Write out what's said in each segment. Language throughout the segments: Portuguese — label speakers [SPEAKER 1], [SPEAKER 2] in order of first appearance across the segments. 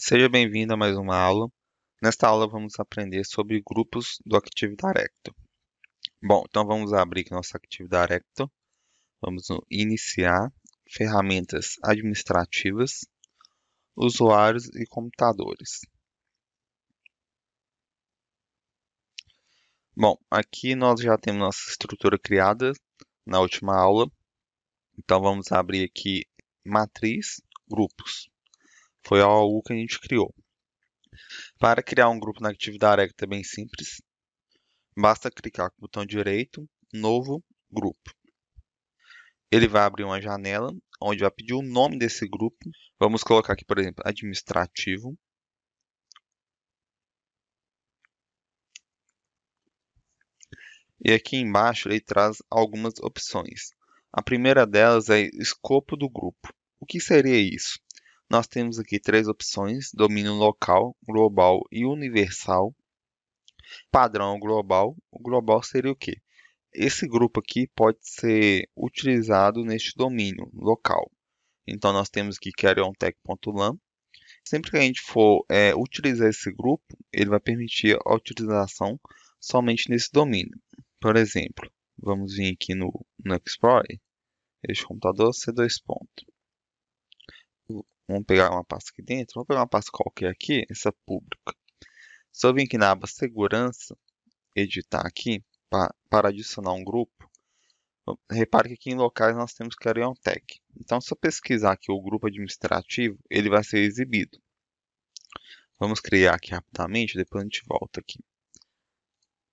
[SPEAKER 1] Seja bem-vindo a mais uma aula. Nesta aula vamos aprender sobre grupos do Active Directory. Bom, então vamos abrir aqui nosso Active Directory. Vamos no Iniciar, Ferramentas Administrativas, Usuários e Computadores. Bom, aqui nós já temos nossa estrutura criada na última aula. Então vamos abrir aqui Matriz, Grupos foi algo que a gente criou. Para criar um grupo na Active Directory é bem simples. Basta clicar com o botão direito, Novo Grupo. Ele vai abrir uma janela onde vai pedir o nome desse grupo. Vamos colocar aqui, por exemplo, administrativo. E aqui embaixo ele traz algumas opções. A primeira delas é escopo do grupo. O que seria isso? Nós temos aqui três opções: domínio local, global e universal. Padrão global. O global seria o quê? Esse grupo aqui pode ser utilizado neste domínio local. Então, nós temos aqui carryontech.lan. Sempre que a gente for é, utilizar esse grupo, ele vai permitir a utilização somente nesse domínio. Por exemplo, vamos vir aqui no, no Explorer, este computador C2 ponto. Vamos pegar uma pasta aqui dentro. Vamos pegar uma pasta qualquer aqui, essa pública. Eu vir aqui na aba Segurança, editar aqui, para, adicionar um grupo, repare que aqui em locais nós temos Carrion Tech. Então, se eu pesquisar aqui o grupo administrativo, ele vai ser exibido. Vamos criar aqui rapidamente, depois a gente volta aqui.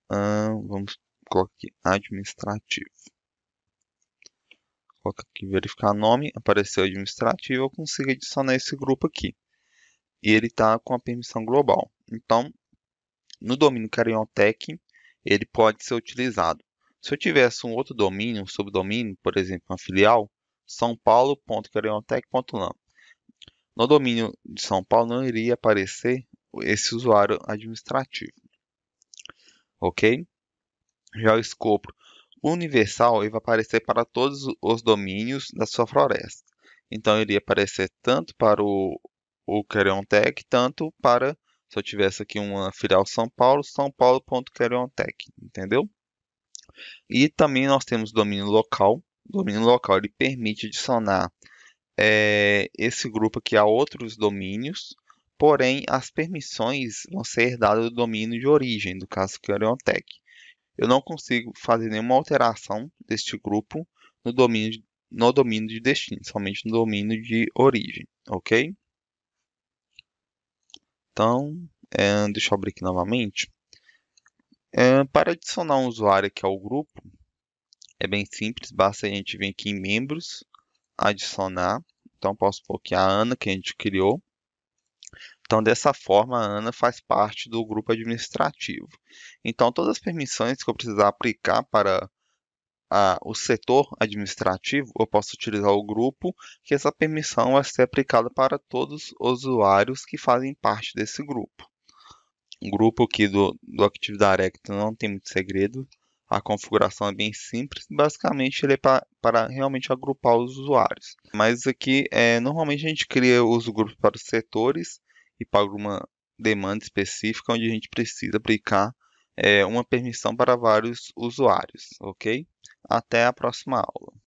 [SPEAKER 1] vamos colocar aqui administrativo coloca aqui verificar nome, apareceu administrativo, eu consigo adicionar esse grupo aqui. E ele está com a permissão global. Então, no domínio Cariontech, ele pode ser utilizado. Se eu tivesse um outro domínio, um subdomínio, por exemplo, uma filial, sãopaulo.cariontech.lan. No domínio de São Paulo não iria aparecer esse usuário administrativo. Ok? Já o escopo universal ele vai aparecer para todos os domínios da sua floresta. Então, ele iria aparecer tanto para o, o Cariontech, tanto para, se eu tivesse aqui uma filial São Paulo, São Paulo.cariontech, entendeu? E também nós temos domínio local. O domínio local ele permite adicionar é, esse grupo aqui a outros domínios, porém as permissões vão ser herdadas do domínio de origem, do caso Cariontech eu não consigo fazer nenhuma alteração deste grupo no domínio de, no domínio de destino, somente no domínio de origem, ok? Então, é, deixa eu abrir aqui novamente. É, para adicionar um usuário aqui ao grupo, é bem simples, basta a gente vir aqui em membros, adicionar. Então, posso pôr aqui a Ana, que a gente criou. Então, dessa forma, a Ana faz parte do grupo administrativo. Então, todas as permissões que eu precisar aplicar para a, o setor administrativo, eu posso utilizar o grupo, que essa permissão vai ser aplicada para todos os usuários que fazem parte desse grupo. O grupo aqui do, do Active Directory não tem muito segredo, a configuração é bem simples, basicamente ele é para, realmente agrupar os usuários. Mas aqui, é, normalmente a gente cria os grupos para os setores e para alguma demanda específica onde a gente precisa aplicar é, uma permissão para vários usuários, ok? Até a próxima aula.